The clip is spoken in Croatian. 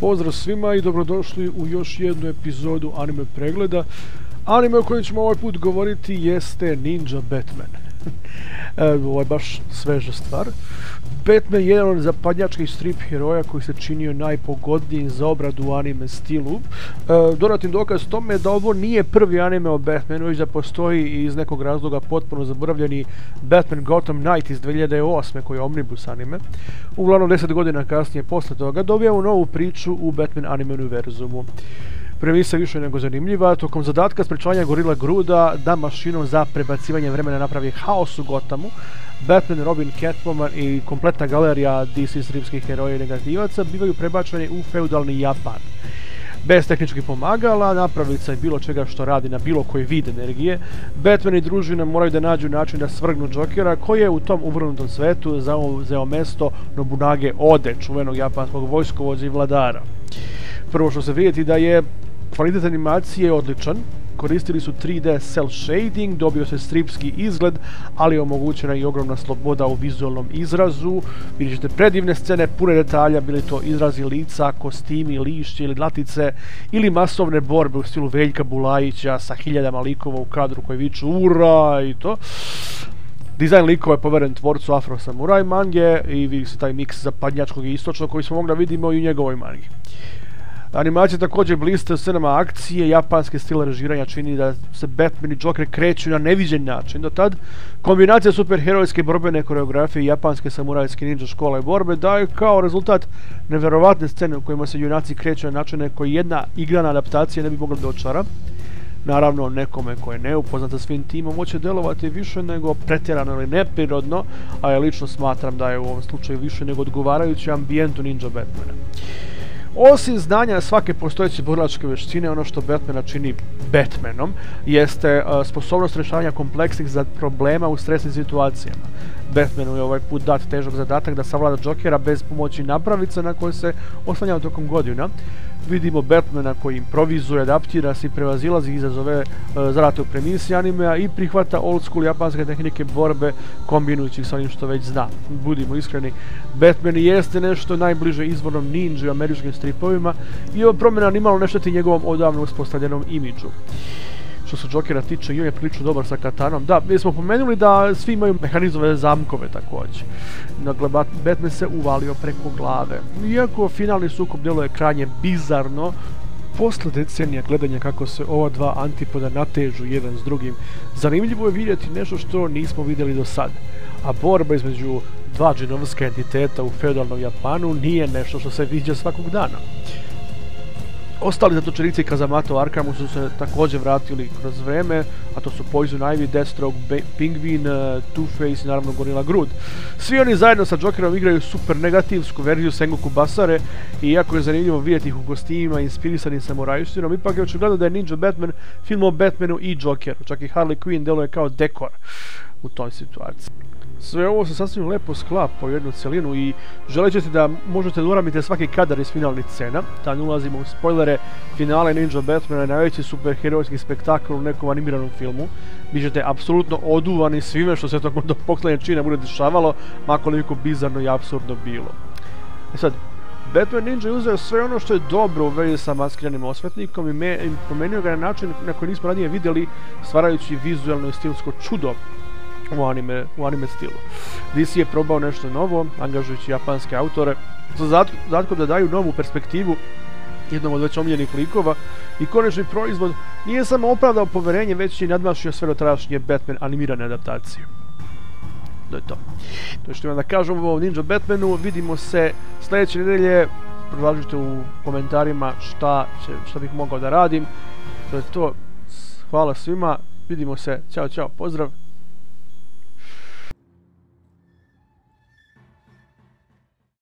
Pozdrav svima i dobrodošli u još jednu epizodu anime pregleda. Anime o kojem ćemo ovaj put govoriti jeste Ninja Batman. Ovo je baš sveža stvar. Batman je jedan od zapadnjačkih strip heroja koji se činio najpogodnijim za obradu u anime stilu. E, dodatni dokaz tome je da ovo nije prvi anime o Batmanu, već da postoji iz nekog razloga potpuno zaboravljeni Batman Gotham Knight iz 2008. koji je omnibus anime. Uglavnom 10 godina kasnije posle toga dobijamo novu priču u Batman anime univerzumu. Premisa više nego zanimljiva. Tokom zadatka sprečavanja Gorila Gruda da mašinom za prebacivanje vremena napravi haos u Gothamu, Batman, Robin, Catwoman i kompletna galerija DC stripskih heroja i negativaca bivaju prebačeni u feudalni Japan. Bez tehničkih pomagala, napravica i bilo čega što radi na bilo koji vid energije, Batman i družina moraju da nađu način da svrgnu Jokera koji je u tom uvrnutom svetu zauzeo mesto Nobunage Ode, čuvenog japanskog vojskovođa i vladara. Prvo što se vidjeti da je Kvalitet animacije je odličan, koristili su 3D cel shading, dobio se stripski izgled, ali je omogućena i ogromna sloboda u vizualnom izrazu. Vidjet ćete predivne scene, pune detalja, bili to izrazi lica, kostimi, lišće ili latice, ili masovne borbe u stilu Veljka Bulajića sa hiljadama likova u kadru koji viču ura i to. Dizajn likova je poveren tvorcu Afro Samurai mange i vidi se taj miks zapadnjačkog i istočnog koji smo mogli vidimo i u njegovoj mangi. Animacija također bliste u scenama akcije, japanski stil režiranja čini da se Batman i Joker kreću na neviđen način do tad. Kombinacija superherojske borbene koreografije i japanske samurajske ninja škole borbe daje kao rezultat neverovatne scene u kojima se junaci kreću na načine koji jedna igrana adaptacija ne bi mogla dočara. Naravno, nekome ko je neupoznat sa svim timom hoće delovati više nego pretjerano ili neprirodno, a ja lično smatram da je u ovom slučaju više nego odgovarajući ambijentu Ninja Batmana. Osim znanja svake postojeće borilačke vještine, ono što Batmana čini Batmanom, jeste sposobnost rješavanja kompleksnih problema u stresnim situacijama. Batmanu je ovaj put dat težak zadatak da savlada Jokera bez pomoći napravica na koje se oslanjao tokom godina. Vidimo Batmana koji improvizuje, adaptira se i prevazilazi izazove e, u premisi animea i prihvata old school japanske tehnike borbe kombinujući sa onim što već zna. Budimo iskreni, Batman jeste nešto najbliže izvornom ninja u američkim stripovima i ova promjena nimalo ne šteti njegovom odavno uspostavljenom imidžu što se Jokera tiče i on je prilično dobar sa katanom. Da, mi smo pomenuli da svi imaju mehanizove zamkove također. Dakle, Batman se uvalio preko glave. Iako finalni sukob je krajnje bizarno, posle decenija gledanja kako se ova dva antipoda natežu jedan s drugim, zanimljivo je vidjeti nešto što nismo vidjeli do sad. A borba između dva džinovska entiteta u feudalnom Japanu nije nešto što se viđa svakog dana. Ostali zatočenici Kazamato Arkhamu su se također vratili kroz vreme, a to su Poison Ivy, Deathstroke, Penguin, uh, Two-Face i naravno Gorilla Groot. Svi oni zajedno sa Jokerom igraju super negativsku verziju Sengoku Basare i iako je zanimljivo vidjeti ih u kostimima inspirisanim samurajustinom, ipak je očigledno da je Ninja Batman film o Batmanu i Jokeru, čak i Harley Quinn deluje kao dekor u toj situaciji. Sve ovo se sasvim lepo sklapa u jednu celinu i želit ćete da možete da uramite svaki kadar iz finalnih scena, ne ulazimo u spoilere, finale Ninja Batmana je najveći superherojski spektakl u nekom animiranom filmu. ćete apsolutno oduvani svime što se tokom do poklanja čina bude dešavalo, makoliko bizarno i absurdno bilo. E sad, Batman Ninja je uzeo sve ono što je dobro u vezi sa maskiranim osvetnikom i, i promenio ga na način na koji nismo ranije vidjeli, stvarajući vizualno i stilsko čudo u anime, u anime stilu. DC je probao nešto novo, angažujući japanske autore, zadatkom da daju novu perspektivu jednom od već omiljenih likova i konačni proizvod nije samo opravdao poverenje, već i nadmašio sve dotrašnje Batman animirane adaptacije. To je to. To što imam da kažem o Ninja Batmanu, vidimo se sljedeće nedelje, predlažite u komentarima šta, šta bih mogao da radim. To je to. Hvala svima, vidimo se, ćao, ćao, pozdrav.